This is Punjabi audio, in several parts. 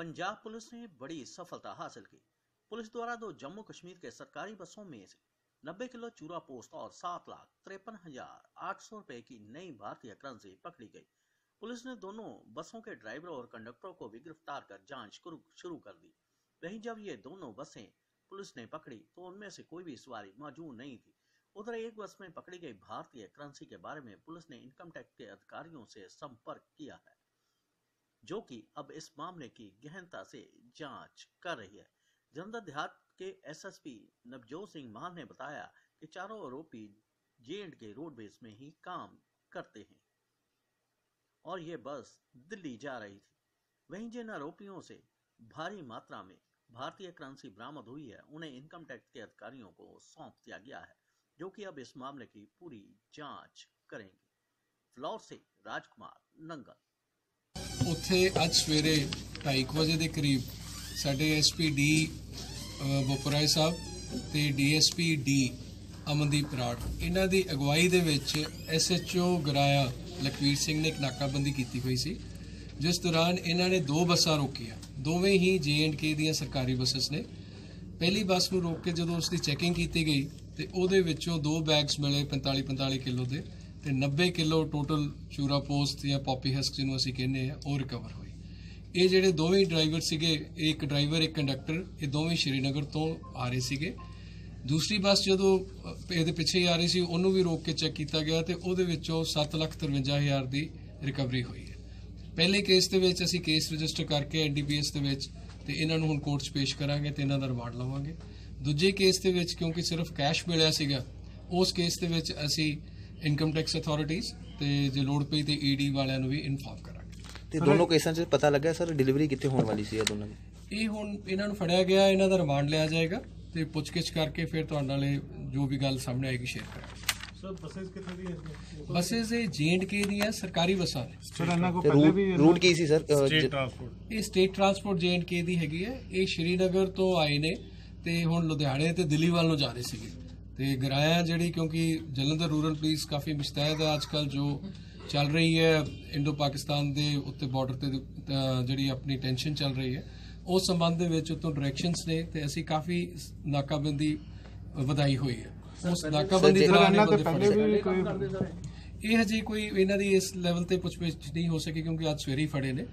पंजाब पुलिस ने बड़ी सफलता हासिल की। पुलिस द्वारा दो जम्मू कश्मीर के सरकारी बसों में से नब्बे किलो चूरा पोस्ट और सात लाख तिरपन हज़ार आठ सौ रुपए की नई भारतीय करेंसी पकड़ी गई। पुलिस ने दोनों बसों के ड्राइवरों और कंडक्टरों को भी गिरफ़्तार कर जाँच शुरू कर दी। वहीं जब ये दोनों बसें पुलिस ने पकड़ी तो उनमें से कोई भी सवारी मौजूद नहीं थी। उधर एक बस में पकड़ी गई भारतीय करेंसी के बारे में पुलिस ने इनकम टैक्स के अधिकारियों से संपर्क किया है। जो कि अब इस मामले की गहनता से जाँच कर रही है। जलंधर देहात के एसएसपी नवजोत सिंह मान ने बताया कि चारों आरोपी जे के रोडवेज़ में ही काम करते हैं। और ये बस दिल्ली जा रही थी। वहीं जिन आरोपियों से भारी मात्रा में भारतीय करेंसी बरामद हुई है, उन्हें इनकम टैक्स के अधिकारियों को सौंप दिया गया है, जो कि अब इस मामले की पूरी जाँच करेंगे। फ्लौर से राजकुमार नंगल। ਉੱਥੇ ਅੱਜ ਸਵੇਰੇ 2:30 ਵਜੇ ਦੇ ਕਰੀਬ ਸਾਡੇ ਐਸਪੀ ਡੀ ਬੋਪਰਾਏ ਸਾਹਿਬ ਤੇ ਡੀਐਸਪੀ ਡੀ ਅਮਨਦੀਪ ਰਾੜ ਇਹਨਾਂ ਦੀ ਅਗਵਾਈ ਦੇ ਵਿੱਚ ਐਸਐਚਓ ਗਰਾਇਆ ਲਖਵੀਰ ਸਿੰਘ ਨੇ ਇੱਕ ਨਾਕਾਬੰਦੀ ਕੀਤੀ ਹੋਈ ਸੀ। ਜਿਸ ਦੌਰਾਨ ਇਹਨਾਂ ਨੇ ਦੋ ਬੱਸਾਂ ਰੋਕੀਆਂ। ਦੋਵੇਂ ਹੀ ਜੇ&ਕੇ ਦੀਆਂ ਸਰਕਾਰੀ ਬੱਸਸ ਨੇ। ਪਹਿਲੀ ਬੱਸ ਨੂੰ ਰੋਕ ਕੇ ਜਦੋਂ ਉਸ ਦੀ ਚੈਕਿੰਗ ਕੀਤੀ ਗਈ ਤੇ ਉਹਦੇ ਵਿੱਚੋਂ ਦੋ ਬੈਗਸ ਮਿਲੇ 45 45 ਕਿਲੋ ਦੇ। ਤੇ 90 ਕਿਲੋ ਟੋਟਲ ਚੂਰਾ ਪੋਸਟ ਜਾਂ ਪੌਪੀ ਹਸਕ ਜਿਹਨੂੰ ਅਸੀਂ ਕਹਿੰਦੇ ਆ ਉਹ ਰਿਕਵਰ ਹੋਈ। ਇਹ ਜਿਹੜੇ ਦੋਵੇਂ ਡਰਾਈਵਰ ਸੀਗੇ, ਇਹ ਇੱਕ ਡਰਾਈਵਰ ਇੱਕ ਕੰਡਕਟਰ ਇਹ ਦੋਵੇਂ ਸ਼੍ਰੀਨਗਰ ਤੋਂ ਆ ਰਹੇ ਸੀਗੇ। ਦੂਸਰੀ ਬੱਸ ਜਦੋਂ ਇਹਦੇ ਪਿੱਛੇ ਹੀ ਆ ਰਹੀ ਸੀ, ਉਹਨੂੰ ਵੀ ਰੋਕ ਕੇ ਚੈੱਕ ਕੀਤਾ ਗਿਆ ਤੇ ਉਹਦੇ ਵਿੱਚੋਂ 753000 ਦੀ ਰਿਕਵਰੀ ਹੋਈ ਹੈ। ਪਹਿਲੇ ਕੇਸ ਦੇ ਵਿੱਚ ਅਸੀਂ ਕੇਸ ਰਜਿਸਟਰ ਕਰਕੇ ਐਨਡੀਪੀਐਸ ਦੇ ਵਿੱਚ ਤੇ ਇਹਨਾਂ ਨੂੰ ਹੁਣ ਕੋਰਟ 'ਚ ਪੇਸ਼ ਕਰਾਂਗੇ ਤੇ ਇਹਨਾਂ ਦਾ ਰਿਮਾਂਡ ਲਵਾਂਗੇ। ਦੂਜੇ ਕੇਸ ਦੇ ਵਿੱਚ ਕਿਉਂਕਿ ਸਿਰਫ ਕੈਸ਼ ਮਿਲਿਆ ਸੀਗਾ, ਉਸ ਕੇਸ ਦੇ ਵਿੱਚ ਅਸੀਂ ਇਨਕਮ ਟੈਕਸ ਅਥਾਰਟੀਜ਼ ਤੇ ਜੇ ਲੋੜ ਪਈ ਤੇ ਈਡੀ ਵਾਲਿਆਂ ਨੂੰ ਵੀ ਇਨਫਾਰਮ ਕਰਾਂਗੇ। ਤੇ ਦੋਨੋਂ ਕੇਸਾਂ 'ਚ ਪਤਾ ਲੱਗਾ ਸਰ ਡਿਲੀਵਰੀ ਕਿੱਥੇ ਹੋਣ ਵਾਲੀ ਸੀ ਇਹ ਦੋਨਾਂ ਦੀ? ਇਹ ਹੁਣ ਇਹਨਾਂ ਨੂੰ ਫੜਿਆ ਗਿਆ ਇਹਨਾਂ ਦਾ ਰਿਮਾਂਡ ਲਿਆ ਜਾਏਗਾ ਤੇ ਪੁੱਛਗਿੱਛ ਕਰਕੇ ਫਿਰ ਤੁਹਾਡੇ ਨਾਲ ਇਹ ਜੋ ਵੀ ਗੱਲ ਸਾਹਮਣੇ ਆਏਗੀ ਸ਼ੇਅਰ ਕਰਾਂਗੇ। ਸਰ ਬੱਸਸ ਕਿੱਥੇ ਦੀ ਹੈ ਬੱਸੇਸ ਇਹ ਦੀਆਂ ਸਰਕਾਰੀ ਬੱਸਾਂ ਨੇ। ਸਰ ਇਹਨਾਂ ਕੋ ਪਹਿਲੇ ਰੂਟ ਵੀ ਰੂਟ ਕੀ ਸੀ ਸਰ? ਸਟੇਟ ਟਰਾਂਸਪੋਰਟ ਇਹ state transport J and K ਦੀ ਹੈਗੀ ਹੈ। ਇਹ ਸ਼੍ਰੀਨਗਰ ਤੋਂ ਆਏ ਨੇ ਤੇ ਹੁਣ ਲੁਧਿਆਣੇ ਤੇ ਦਿੱਲੀ ਵੱਲ ਨੂੰ ਜਾ ਰਹੇ ਸੀਗੇ। ਤੇ ਗਰਾਇਆ ਜਿਹੜੀ ਕਿਉਂਕਿ ਜਲੰਧਰ ਰੂਰਲ ਪੁਲਿਸ ਕਾਫੀ ਮੁਸ਼ਤੈਦ ਹੈ ਅੱਜਕੱਲ ਜੋ ਚੱਲ ਰਹੀ ਹੈ ਇੰਡੋ ਪਾਕਿਸਤਾਨ ਦੇ ਉੱਤੇ ਬਾਰਡਰ ਤੇ ਜਿਹੜੀ ਆਪਣੀ ਟੈਨਸ਼ਨ ਚੱਲ ਰਹੀ ਹੈ। ਉਸ ਸੰਬੰਧ ਦੇ ਵਿੱਚ ਉਤੋਂ ਡਾਇਰੈਕਸ਼ਨਸ ਨੇ ਤੇ ਅਸੀਂ ਕਾਫੀ ਨਾਕਾਬੰਦੀ ਵਧਾਈ ਹੋਈ ਹੈ। ਉਸ ਨਾਕਾਬੰਦੀ ਦੌਰਾਨ ਇਹ ਇਹਨਾਂ ਤੇ ਬੰਦੇ ਪਹਿਲੇ ਫੜੇ ਵੀ ਕੋਈ ਇਹ ਹਜੇ ਕੋਈ ਇਹਨਾਂ ਦੀ ਇਸ ਲੈਵਲ ਤੇ ਪੁੱਛਗਿੱਛ ਨਹੀਂ ਹੋ ਸਕੀ ਕਿਉਂਕਿ ਅੱਜ ਸਵੇਰੇ ਹੀ ਫੜੇ ਨੇ।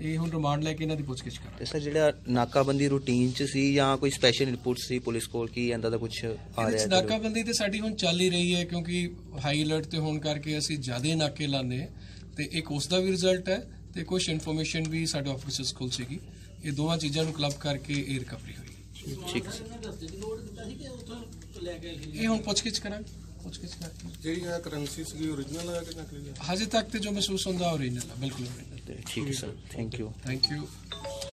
ਇਹ ਹੁਣ ਰਿਮਾਂਡ ਲੈ ਕੇ ਇਹਨਾਂ ਦੀ ਪੁੱਛਗਿੱਛ ਤੇ ਕਰਾਂਗੇ ਸਰ ਜਿਹੜਾ ਨਾਕਾਬੰਦੀ ਰੂਟੀਨ 'ਚ ਸੀ ਜਾਂ ਕੋਈ ਸਪੈਸ਼ਲ ਇਨਪੁਟ ਸੀ ਪੁਲਿਸ ਕੋਲ ਕੀ ਇਹਦਾ ਦਾ ਕੁਝ ਆ ਰਿਹਾ ਚ ਨਾਕਾਬੰਦੀ ਤੇ ਸਾਡੀ ਹੁਣ ਚੱਲ ਹੀ ਰਹੀ ਹੈ ਕਿਉਂਕਿ ਹਾਈ ਅਲਰਟ ਤੇ ਹੋਣ ਕਰਕੇ ਅਸੀਂ ਜ਼ਿਆਦਾ ਨਾਕੇ ਲਾਉਂਦੇ ਹਾਂ ਤੇ ਇੱਕ ਉਸ ਦਾ ਵੀ ਰਿਜ਼ਲਟ ਹੈ ਤੇ ਕੁਝ ਇਨਫੋਰਮੇਸ਼ਨ ਵੀ ਸਾਡੇ ਆਫਿਸਰਸ ਕੋਲ ਸੀਗੀ। ਇਹ ਦੋਵਾਂ ਚੀਜ਼ਾਂ ਨੂੰ ਕਲੱਬ ਕਰਕੇ ਇਹ ਰਿਕਵਰੀ ਹੋਈ। ਠੀਕ ਹੈ। ਸਰ ਇਹ ਹੁਣ ਪੁੱਛਗਿੱਛ ਕਰਾਂਗੇ। ਪੁੱਛਗਿੱਛ ਕਰਾਂਗੇ ਜਿਹੜੀ ਹੈ ਕਰੰਸੀ ਸੀਗੀ origignal ਹੈ ਕਿ ਨਕਲੀ ਹੈ? ਹਜੇ ਤੱਕ ਤੇ ਜੋ ਮਹਿਸੂਸ ਹੁੰਦਾ ਓਰੀਜਨਲ ਹੈ ਬਿਲਕੁਲ ਓਰੀਜਨਲ ਤੇ ਠੀਕ ਹੈ sir thank you thank you